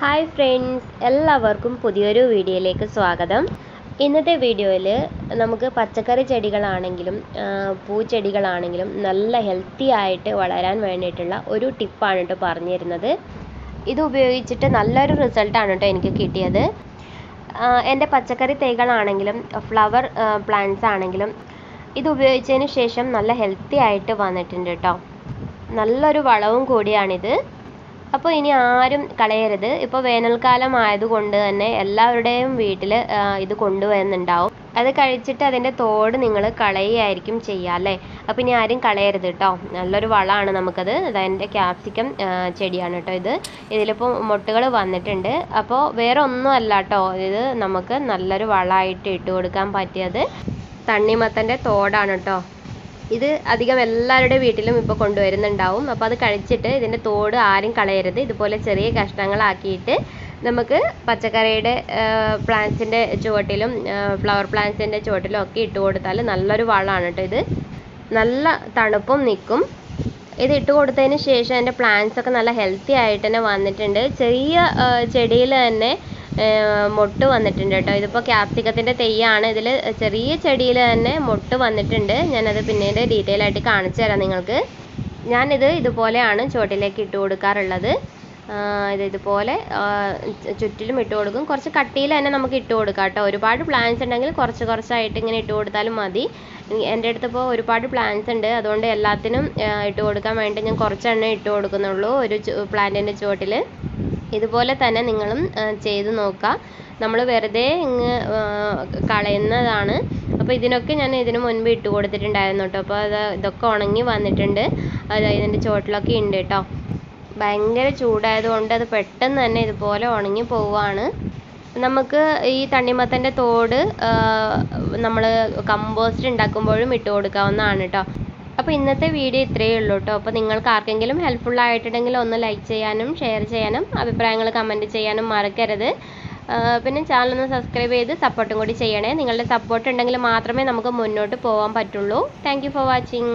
Hi friends എല്ലാവർക്കും പുതിയൊരു വീഡിയോയിലേക്ക് സ്വാഗതം. ഇന്നത്തെ വീഡിയോയിൽ നമുക്ക് പച്ചക്കറി ചെടികളാണെങ്കിലും പൂച്ചെടികളാണെങ്കിലും നല്ല ഹെൽത്തി ആയിട്ട് വളരാൻ വേണ്ടിയിട്ടുള്ള ഒരു ടിപ്പാണ് കേട്ടോ പറഞ്ഞു തരുന്നത് ഇത് ഉപയോഗിച്ചിട്ട് നല്ലൊരു റിസൾട്ടാണ് കേട്ടോ എനിക്ക് കിട്ടിയത്. എന്റെ പച്ചക്കറി തൈകളാണെങ്കിലും ഫ്ലവർ പ്ലാന്റ്സ് ആണെങ്കിലും ഇത് ഉപയോഗിച്ചതിന് ശേഷം നല്ല ഹെൽത്തി ആയിട്ട് വന്നിട്ടുണ്ട് കേട്ടോ നല്ലൊരു വളവും കൂടിയാണിത്. അപ്പോൾ ഇനി ആരും കളയരുത്. ഇപ്പോൾ വേനൽക്കാലം ആയതുകൊണ്ട് തന്നെ എല്ലാവരുടെയും വീട്ടിൽ ഇത് കൊണ്ടുവരുന്നുണ്ടാവും. അത് കഴിച്ചിട്ട് അതിന്റെ തോട് നിങ്ങൾ കളയുകയായിരിക്കും ചെയ്യുക അല്ലേ? അപ്പോൾ ഇനി ആരും കളയരുത് കേട്ടോ നല്ലൊരു വളമാണ് നമുക്കത്. അതെന്റെ ക്യാപ്സിക്കം ചെടിയാണ് കേട്ടോ ഇത്. ഇതിലിപ്പോൾ മുട്ടുകൾ വന്നിട്ടുണ്ട്. അപ്പോൾ വേറെ ഒന്നും അല്ല കേട്ടോ ഇത് നമുക്ക് നല്ലൊരു വളമായിട്ട് ഇട്ട് കൊടുക്കാൻ പറ്റിയത് തണ്ണിമത്തന്റെ തോടാണ് കേട്ടോ ഇത് അധികം എല്ലാവരുടെ വീട്ടിലും ഇപ്പോൾ കൊണ്ടുവരുന്നുണ്ടാവും. അപ്പോൾ അത് കഴിച്ചിട്ട് ഇതിന്റെ തോട് ആരും കളയരുത്. ഇതുപോലെ ചെറിയ കഷ്ണങ്ങളാക്കിയിട്ട് നമുക്ക് പച്ചക്കറിയുടെ പ്ലാന്റ്സിന്റെ ചുവട്ടിലും ഫ്ലവർ പ്ലാന്റ്സിന്റെ ചുവട്ടിലും ഒക്കെ ഇട്ട് കൊടുത്താൽ നല്ലൊരു വളമാണ് കേട്ടോ ഇത്. നല്ല തണുപ്പും നിൽക്കും ഇത് ഇട്ട് കൊടുത്തതിന് ശേഷം എന്റെ പ്ലാന്റ്സ് ഒക്കെ നല്ല ഹെൽത്തി ആയിട്ട് തന്നെ വന്നിട്ടുണ്ട്. ചെറിയ ചെടിയിൽ തന്നെ മൊട്ട് വന്നിട്ടുണ്ട് കേട്ടോ. ഇതിപ്പോൾ ക്യാപ്സിക്കത്തിന്റെ തെയ്യാണ്. ഇതിൽ ചെറിയ ചെടിയിൽ തന്നെ മൊട്ട് വന്നിട്ടുണ്ട്. ഞാനത് പിന്നീട് ഡീറ്റെയിൽ ആയിട്ട് കാണിച്ചു തരാം നിങ്ങൾക്ക്. ഞാനിത് ഇതുപോലെയാണ് ചുവട്ടിലേക്ക് ഇട്ട് കൊടുക്കാറുള്ളത്. ഇത് ഇതുപോലെ ചുറ്റിലും ഇട്ട് കൊടുക്കും. കുറച്ച് കട്ടിയിൽ തന്നെ നമുക്ക് ഇട്ട് കൊടുക്കാം കേട്ടോ. ഒരുപാട് പ്ലാന്റ്സ് ഉണ്ടെങ്കിൽ കുറച്ച് കുറച്ചായിട്ട് ഇങ്ങനെ ഇട്ട് കൊടുത്താലും മതി. എന്റെ അടുത്ത് ഇപ്പോൾ ഒരുപാട് പ്ലാന്റ്സ് ഉണ്ട്. അതുകൊണ്ട് എല്ലാത്തിനും ഇട്ട് കൊടുക്കാൻ വേണ്ടി ഞാൻ കുറച്ചെണ്ണം ഇട്ട് കൊടുക്കുന്നുള്ളൂ ഒരു പ്ലാന്റിന്റെ ചുവട്ടിൽ ഇതുപോലെ തന്നെ നിങ്ങളും ചെയ്തു നോക്കുക. നമ്മൾ വെറുതെ ഇങ്ങ് കളയുന്നതാണ്. അപ്പോൾ ഇതിനൊക്കെ ഞാൻ ഇതിന് മുൻപ് ഇട്ട് കൊടുത്തിട്ടുണ്ടായിരുന്നു കേട്ടോ. അപ്പോൾ അത് ഇതൊക്കെ ഉണങ്ങി വന്നിട്ടുണ്ട്. അത് ഇതിന്റെ ചുവട്ടിലൊക്കെ ഉണ്ട് കേട്ടോ. ഭയങ്കര ചൂടായതുകൊണ്ട് അത് പെട്ടെന്ന് തന്നെ ഇതുപോലെ ഉണങ്ങി പോവുകയാണ്. നമുക്ക് ഈ തണ്ണിമത്തന്റെ തോട് നമ്മൾ കമ്പോസ്റ്റ് ഉണ്ടാക്കുമ്പോഴും ഇട്ട് കൊടുക്കാവുന്നതാണ് കേട്ടോ. അപ്പോൾ ഇന്നത്തെ വീഡിയോ ഇത്രയേ ഉള്ളൂ കേട്ടോ. അപ്പോൾ നിങ്ങൾക്ക് ആർക്കെങ്കിലും ഹെൽപ്ഫുൾ ആയിട്ടുണ്ടെങ്കിൽ ഒന്ന് ലൈക്ക് ചെയ്യാനും ഷെയർ ചെയ്യാനും അഭിപ്രായങ്ങൾ കമന്റ് ചെയ്യാനും മറക്കരുത്. പിന്നെ ചാനൽ ഒന്ന് സബ്സ്ക്രൈബ് ചെയ്ത് സപ്പോർട്ടും കൂടി ചെയ്യണേ. നിങ്ങളുടെ സപ്പോർട്ട് ഉണ്ടെങ്കിൽ മാത്രമേ നമുക്ക് മുന്നോട്ട് പോകാൻ പറ്റുള്ളൂ. Thank for watching